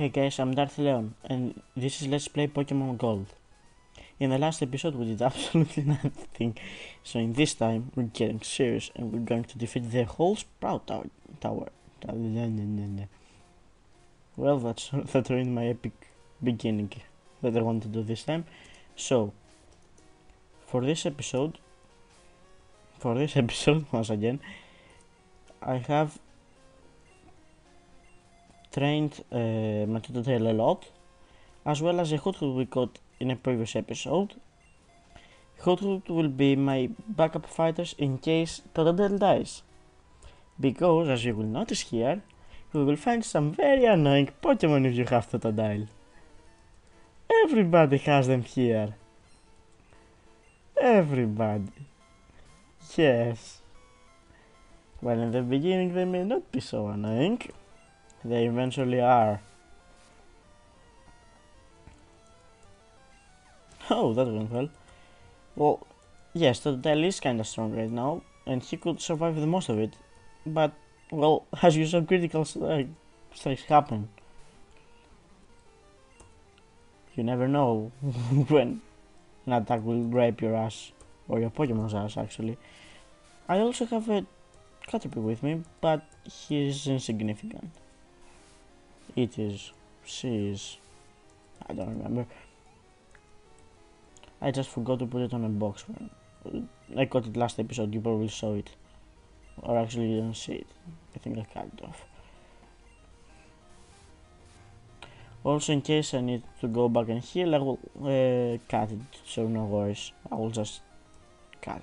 Hey guys, I'm Darth Leon, and this is Let's Play Pokemon Gold. In the last episode we did absolutely nothing, so in this time we're getting serious and we're going to defeat the whole Sprout Tower. Well, that's, that ruined my epic beginning that I want to do this time. So, for this episode, for this episode, once again, I have trained uh, a lot, as well as a Hoothoot we caught in a previous episode. Hoothoot will be my backup fighters in case Totodile dies. Because, as you will notice here, you will find some very annoying Pokemon if you have Totodile. Everybody has them here. Everybody. Yes. Well, in the beginning they may not be so annoying. They eventually are. Oh, that went well. Well, yes, the Totodile is kinda strong right now, and he could survive the most of it. But, well, as you saw, critical uh, strikes happen. You never know when an attack will grape your ass, or your Pokemon's ass, actually. I also have a Caterpie with me, but he is insignificant. It is, she is, I don't remember. I just forgot to put it on a box. I got it last episode, you probably saw it. Or actually you didn't see it. I think I cut it off. Also in case I need to go back and heal, I will uh, cut it, so no worries. I will just cut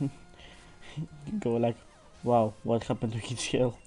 it. go like, wow, what happened to his health?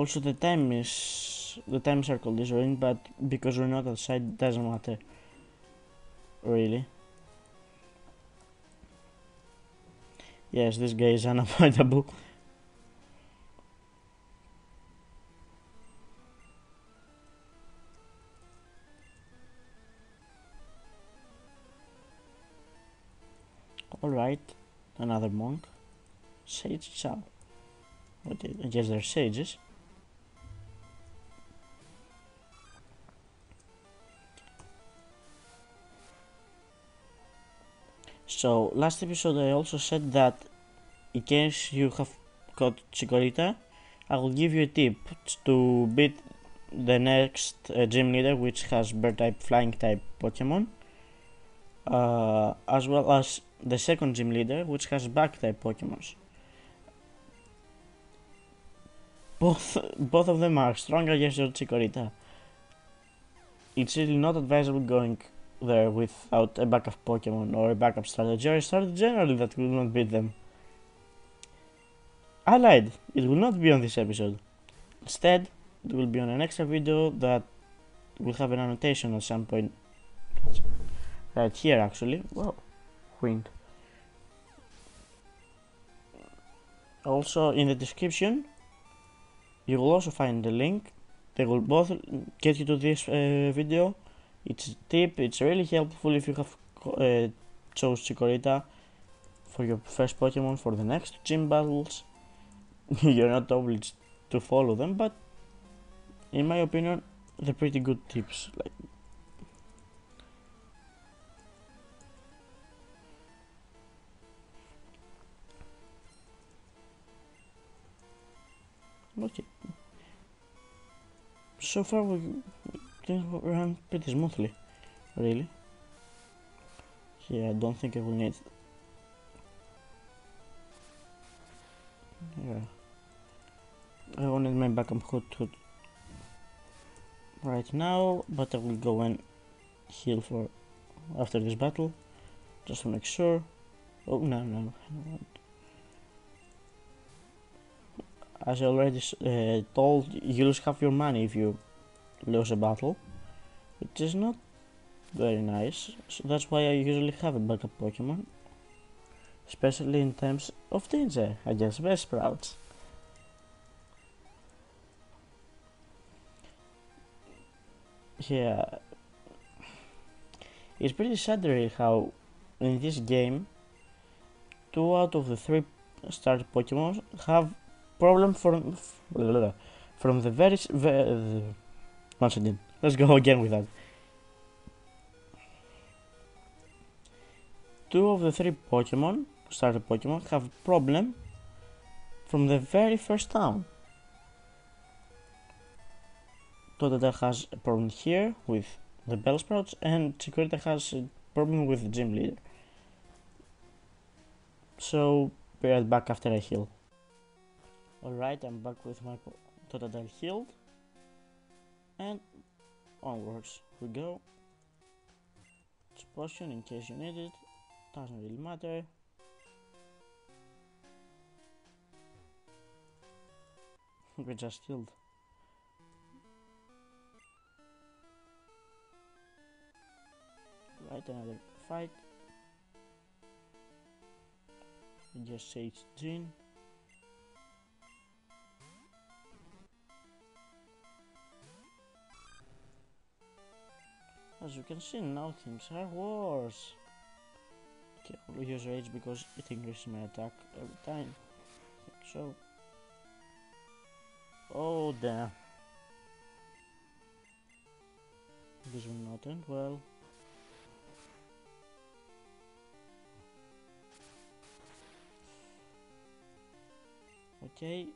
Also the time is the time circle is ruined, but because we're not outside doesn't matter. Really. Yes, this guy is unavoidable. Alright, another monk. Sage Chow. I guess they're sages. So last episode I also said that in case you have got Chikorita, I will give you a tip to beat the next uh, gym leader which has bird type flying type Pokemon uh, as well as the second gym leader which has bug type Pokemons. Both both of them are stronger against your Chikorita. It's really not advisable going there without a backup Pokemon or a backup strategy or a strategy generally that will not beat them. I lied, it will not be on this episode. Instead, it will be on an extra video that will have an annotation at some point. Right here actually. Wow, wind. Also in the description, you will also find the link. They will both get you to this uh, video it's a tip, it's really helpful if you have uh, chose Chikorita for your first Pokemon for the next gym battles. You're not obliged to follow them, but in my opinion, they're pretty good tips. Like Okay. So far we things run pretty smoothly, really. Yeah, I don't think I will need. Yeah, I wanted my backup Hoothoot right now, but I will go and heal for after this battle, just to make sure. Oh no no. no. As I already uh, told, you lose half your money if you lose a battle, which is not very nice. So that's why I usually have a backup Pokemon, especially in times of danger eh, against Bellsprouts. Yeah, It's pretty sad really how in this game two out of the three starter Pokemon have problem from from the very ve once. Let's go again with that. Two of the three Pokemon starter Pokemon have a problem from the very first town. Totodile has a problem here with the Bellsprouts and Chikorita has a problem with the gym leader. So be right back after I heal. Alright, I'm back with my Totodile healed. And onwards we go. Potion in case you need it. Doesn't really matter. we just killed Right, another fight. just say it's Jean. As you can see now things are worse. Okay, I'll use rage because it increases my attack every time. Like so. Oh damn. This will not end well. Okay.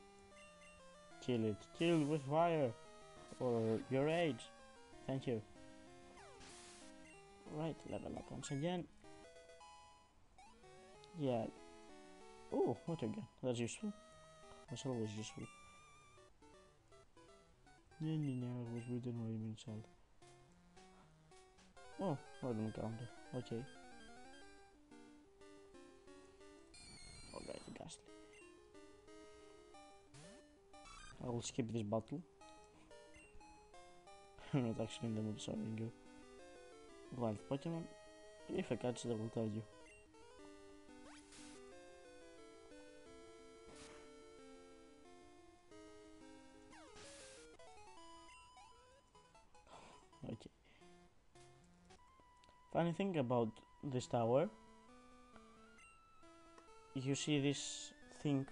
Kill it. Kill with fire. Or your age. Thank you. Right, level up once again. Yeah. Oh, water gun. That's useful. That's always useful. Yeah, yeah, I was written what you salt. Oh, random counter. Okay. Oh, Alright, Gastly. I will skip this battle. I'm not actually in the mood serving you. Wild Pokemon. If I catch it, I will tell you. Okay. Funny thing about this tower, you see this thing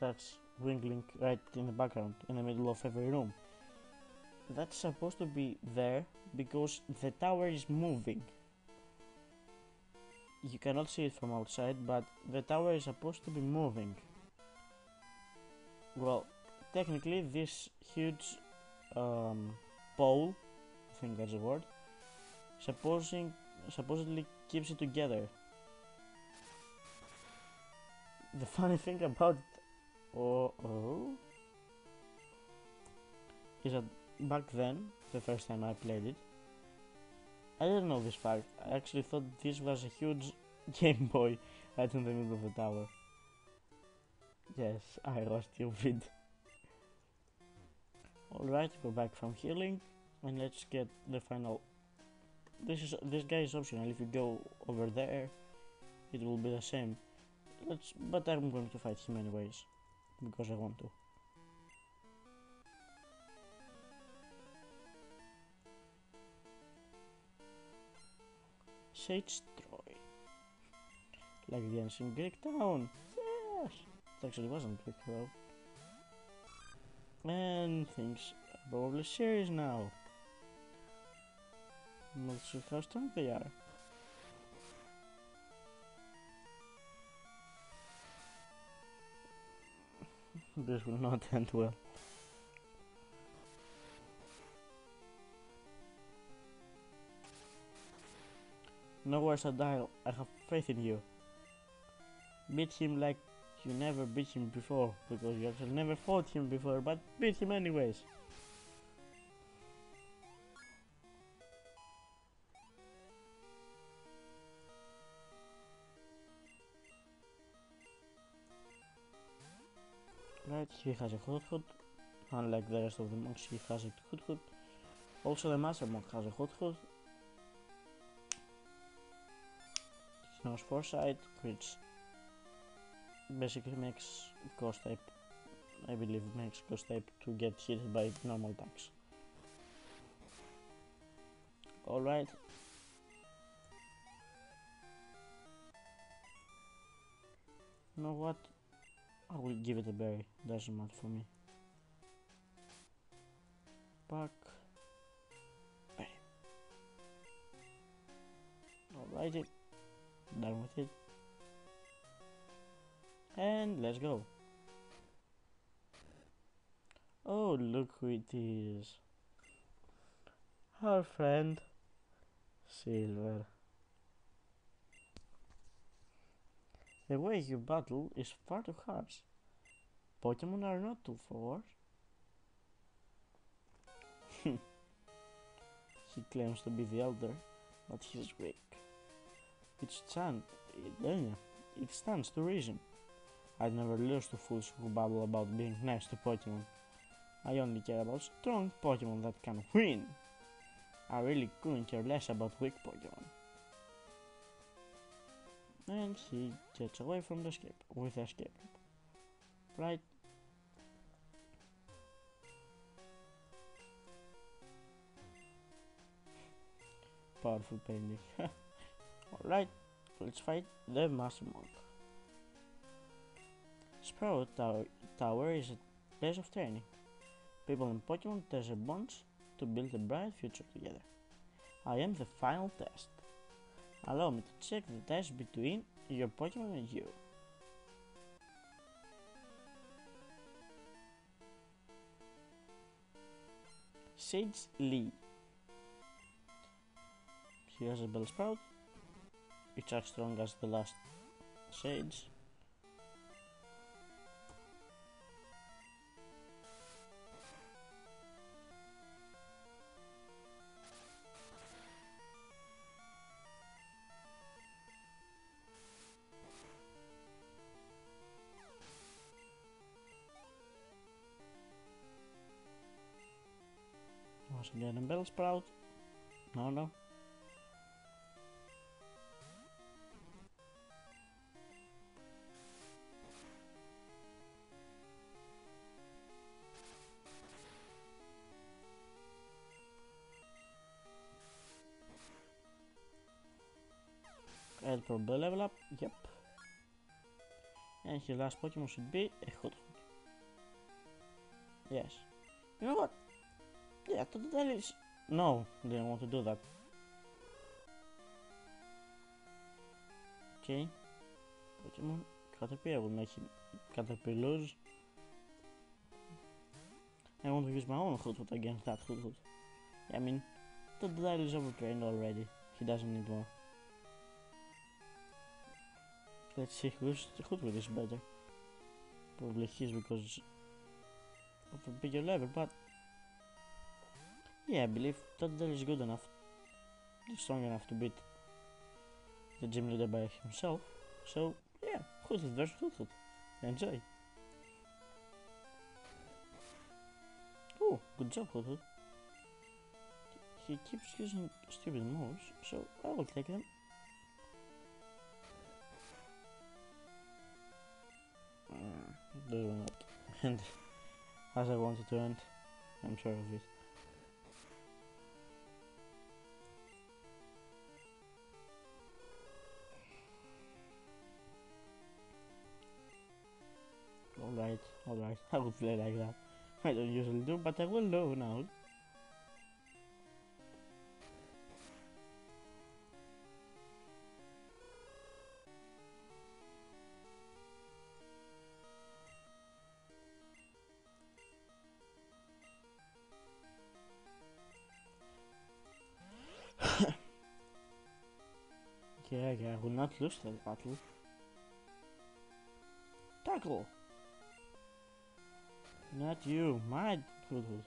that's wiggling right in the background, in the middle of every room. That's supposed to be there because the tower is moving. You cannot see it from outside, but the tower is supposed to be moving. Well, technically this huge um, pole, I think that's the word, supposing supposedly keeps it together. The funny thing about oh, oh is that back then, the first time I played it, I didn't know this fact. I actually thought this was a huge Game Boy right in the middle of the tower. Yes, I was stupid. Alright, go back from healing and let's get the final this is this guy is optional if you go over there it will be the same let's but I'm going to fight him anyways because I want to Sage Troy like the ancient Greek town. Yes. It actually wasn't Greek though. And things are probably serious now. Not sure how strong they are. this will not end well. No worries, Adile. I have faith in you. Beat him like you never beat him before, because you actually never fought him before, but beat him anyways. Right, he has a Hoothoot. Unlike the rest of the monks, he has a Hoothoot. Also, the Master Monk has a Hoothoot. He Knows foresight, which basically makes ghost type, I believe, makes ghost type to get hit by normal attacks. Alright. You know what? I will give it a berry, doesn't matter for me. Back. Berry. Alrighty. Done with it. And let's go. Oh, look who it is. Our friend Silver. The way you battle is far too harsh. Pokemon are not too forward. he claims to be the elder, but he's weak. It, stand, it, it stands to reason. I'd never lose to fools who babble about being nice to Pokemon. I only care about strong Pokemon that can win. I really couldn't care less about weak Pokemon. And he gets away from the escape with the escape. Right? Powerful painting. Alright, let's fight the Master Monk. Sprout Tower, is a place of training. People in Pokemon test their bonds to build a bright future together. I am the final test. Allow me to check the ties between your Pokemon and you. Sage Li. He has a Bell Bellsprout. It's as strong as the last Sage. Once again a Bellsprout. No, no. Add probably level up, yep. And his last Pokemon should be a Hoothoot. Yes. You know what? Yeah, to the is... No, didn't want to do that. Okay. Pokemon Caterpie, will make him Caterpie lose. I want to use my own Hoothoot against that Hoothoot. Yeah, I mean, the Totodile is overtrained already. He doesn't need more. Let's see who's Hoothoot is better. Probably his because of a bigger level, but yeah, I believe Totodile is good enough, strong enough to beat the gym leader by himself. So yeah, Hoothoot versus Hoothoot. Enjoy. Oh, good job, Hoothoot. He keeps using stupid moves, so I will take them. Will not end as I wanted to end. I'm sure of it. Alright, alright, I will play like that. I don't usually do, but I will do now. I will not lose that battle. Tackle! Not you, my Hoothoot.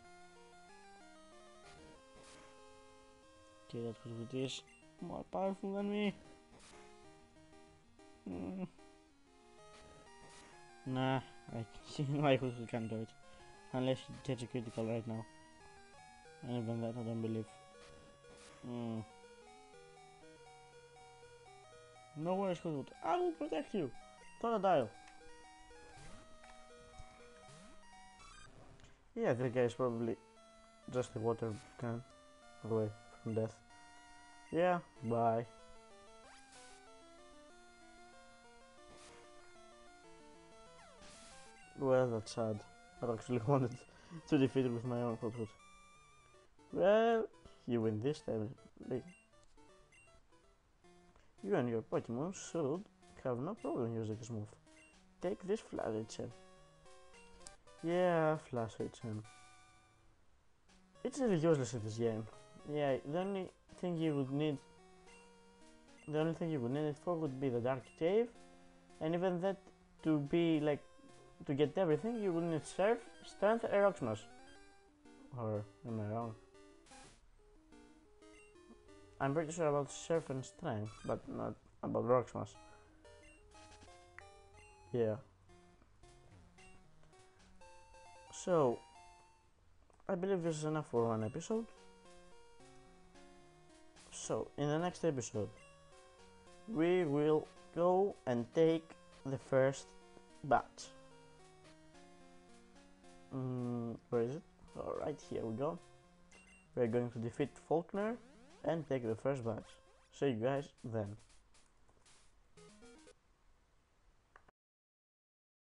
Okay, that is more powerful than me. Mm. Nah, I, see my Hoothoot can't do it. Unless he gets a critical right now. And even that I don't believe. Mm. No worries, Hoothoot. I will protect you. Totodile. Yeah, the guy is probably just a water gun away from death. Yeah, bye. Well, that's sad. I actually wanted to defeat it with my own hot. Well, you win this time. You and your Pokemon should have no problem using this move. Take this Flash. Yeah, Flash. It's really useless in this game. Yeah, the only thing you would need the only thing you would need it for would be the Dark Cave and even that to be like to get everything you would need Surf, Strength and Rock. Or am I wrong? I'm pretty sure about Surf and Strength, but not about Rock Smash. Yeah. So, I believe this is enough for one episode. So, in the next episode, we will go and take the first batch. Mm, where is it? Alright, here we go. We're going to defeat Falkner and take the first batch. See you guys then.